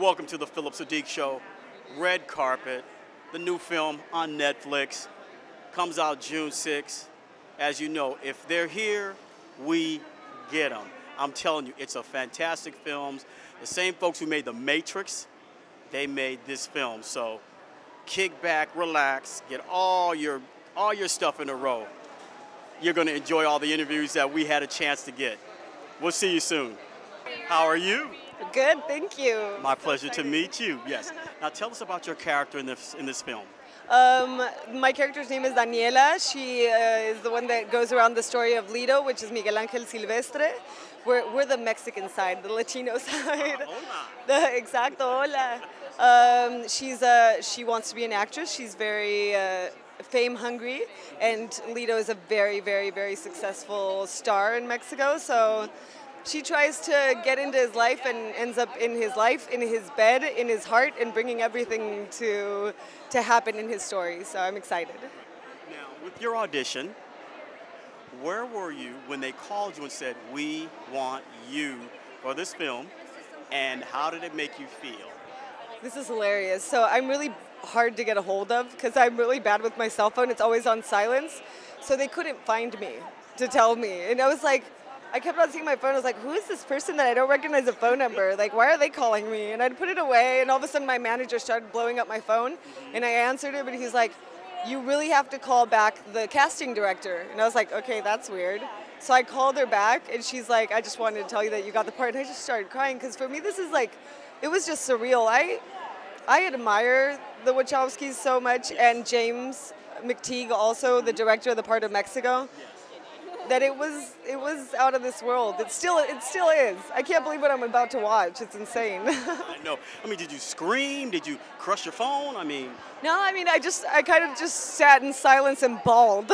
Welcome to the Phillip Siddiq Show. Red Carpet, the new film on Netflix, comes out June 6th. As you know, if they're here, we get them. I'm telling you, it's a fantastic film. The same folks who made The Matrix, they made this film. So kick back, relax, get all your all your stuff in a row. You're going to enjoy all the interviews that we had a chance to get. We'll see you soon. How are you? Good, thank you. My pleasure to meet you. Yes. Now tell us about your character in this in this film. Um, my character's name is Daniela. She uh, is the one that goes around the story of Lito, which is Miguel Angel Silvestre. We're, we're the Mexican side, the Latino side. Hola. The exacto, hola. Um, she's uh, she wants to be an actress. She's very uh, fame hungry, and Lito is a very, very, very successful star in Mexico. So she tries to get into his life and ends up in his life, in his bed, in his heart, and bringing everything to to happen in his story. So I'm excited. Now, with your audition, where were you when they called you and said, "We want you for this film," and how did it make you feel? This is hilarious. So I'm really hard to get a hold of because I'm really bad with my cell phone. It's always on silence. So they couldn't find me to tell me. And I was like, I kept on seeing my phone. I was like, who is this person that I don't recognize the phone number? Like, why are they calling me? And I'd put it away. And all of a sudden, my manager started blowing up my phone. And I answered it, but he's like, you really have to call back the casting director. And I was like, okay, that's weird. So I called her back, and she's like, I just wanted to tell you that you got the part. And I just started crying because for me, this is like, it was just surreal. I, I admire the Wachowskis so much, and James McTeigue, also the director of the part of Mexico, that it was it was out of this world. It still it still is. I can't believe what I'm about to watch. It's insane. I know. I mean, did you scream? Did you crush your phone? I mean, no, I mean I just I kind of just sat in silence and bawled.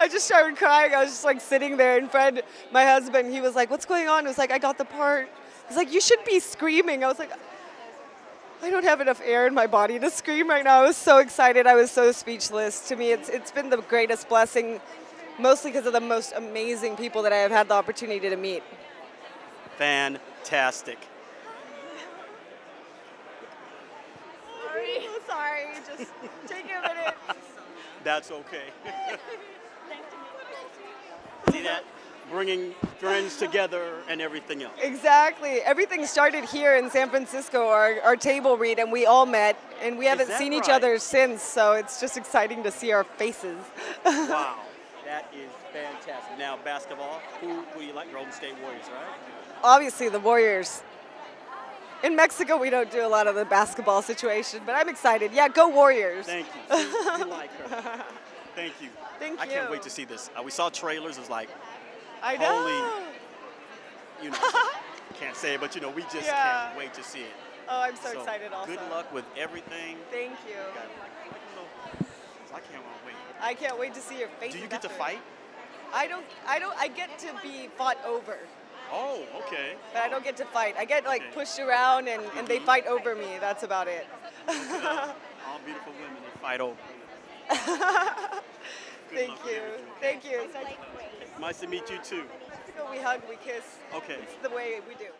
I just started crying. I was just like sitting there, and Fred, my husband, he was like, "What's going on?" It was like, "I got the part." He's like, "You should be screaming." I was like. I don't have enough air in my body to scream right now. I was so excited. I was so speechless. To me, it's it's been the greatest blessing, mostly because of the most amazing people that I have had the opportunity to meet. fantastic. Sorry, sorry. Just take a minute. That's okay. See that? Bringing friends together and everything else. Exactly. Everything started here in San Francisco, our, our table read, and we all met, and we haven't that seen each other since, so it's just exciting to see our faces. Wow. That is fantastic. Now, basketball, who, who you like? Golden State Warriors, right? Obviously, the Warriors. In Mexico, we don't do a lot of the basketball situation, but I'm excited. Yeah, go Warriors. Thank you. See, you like her. Thank you. Thank I can't wait to see this. Uh, we saw trailers. It was like, I know. holy- you know, can't say it, but you know, we just Yeah. can't wait to see it. Oh, I'm so, excited also. Good luck with everything. Thank you. Got it. So I can't wait. I can't wait to see your face. Do you get to fight? I don't. I don't. I get to be fought over, Oh, okay. but I don't get to fight. I get like Okay. pushed around, and, and they fight over me. That's about it. All beautiful women they fight over. Thank you. Thank you. Nice to meet you too. We hug, we kiss. Okay. It's the way we do.